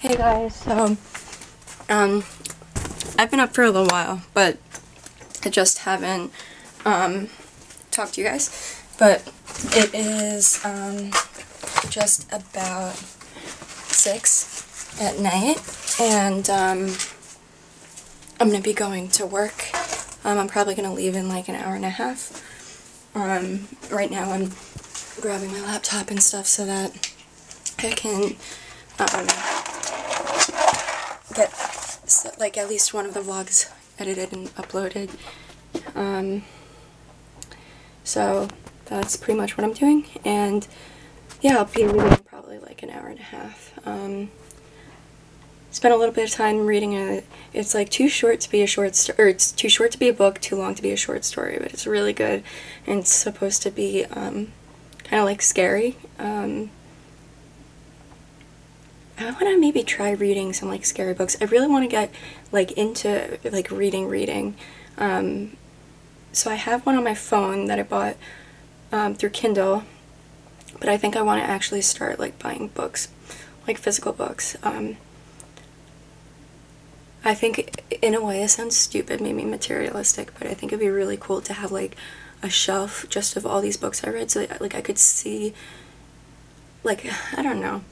Hey guys, so um, I've been up for a little while, but I just haven't um, talked to you guys. But it is um, just about six at night, and um, I'm gonna be going to work. Um, I'm probably gonna leave in like an hour and a half. Um, right now, I'm grabbing my laptop and stuff so that I can um, get like at least one of the vlogs edited and uploaded. Um, so that's pretty much what I'm doing, and yeah, I'll be reading probably like an hour and a half. Um, spent a little bit of time reading it. It's like too short to be a short story, or it's too short to be a book, too long to be a short story, but it's really good, and it's supposed to be um, kind of like scary. Um, I want to maybe try reading some like scary books. I really want to get like into like reading reading. Um, so I have one on my phone that I bought um, through Kindle, but I think I want to actually start like buying books, like physical books. Um, I think in a way it sounds stupid, maybe materialistic, but I think it'd be really cool to have like a shelf just of all these books I read so like I could see like I don't know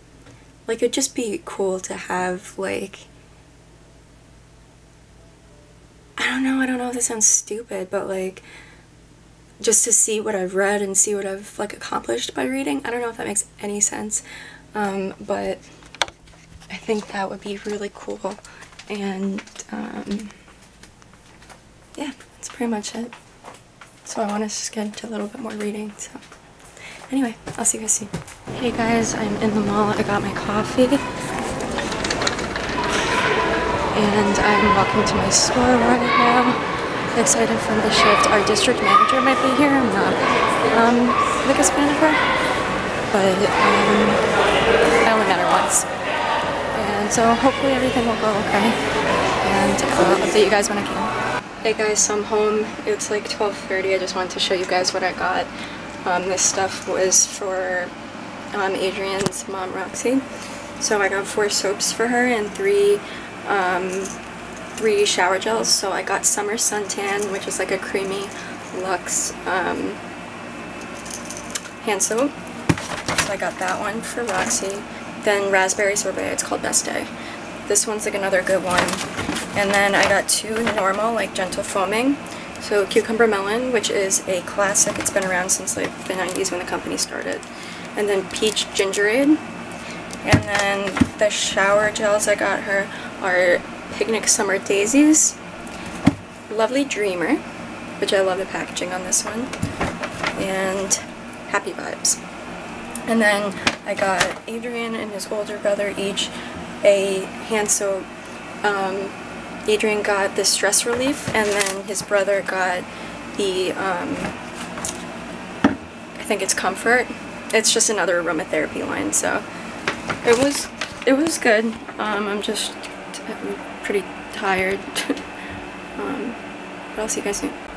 like it'd just be cool to have like I don't know, I don't know if this sounds stupid, but like just to see what I've read and see what I've like accomplished by reading. I don't know if that makes any sense. Um, but I think that would be really cool. And um, yeah, that's pretty much it. So I want to just get into a little bit more reading. So anyway, I'll see you guys soon. Hey guys, I'm in the mall. I got my coffee. And I'm walking to my store right now. Excited for the shift. Our district manager might be here. I'm not um, the biggest fan of her. But um, I only met her once. And so hopefully everything will go okay. And I'll update you guys when I can. Hey guys, so I'm home. It's like 12.30. I just wanted to show you guys what I got. Um, this stuff was for um, Adrian's mom, Roxy. So I got four soaps for her and three um, three shower gels. So I got Summer Suntan, which is like a creamy luxe um, hand soap. So I got that one for Roxy. Then Raspberry Sorbet, it's called Best Day. This one's like another good one. And then I got two normal, like gentle foaming. So Cucumber Melon, which is a classic. It's been around since like the 90s when the company started. And then Peach Gingerade. And then the shower gels I got her are Picnic Summer Daisies, Lovely Dreamer, which I love the packaging on this one, and Happy Vibes. And then I got Adrian and his older brother each a hand soap. Um, Adrian got the stress relief, and then his brother got the, um, I think it's comfort. It's just another aromatherapy line, so it was it was good. Um, I'm just pretty tired. um, I'll see you guys soon.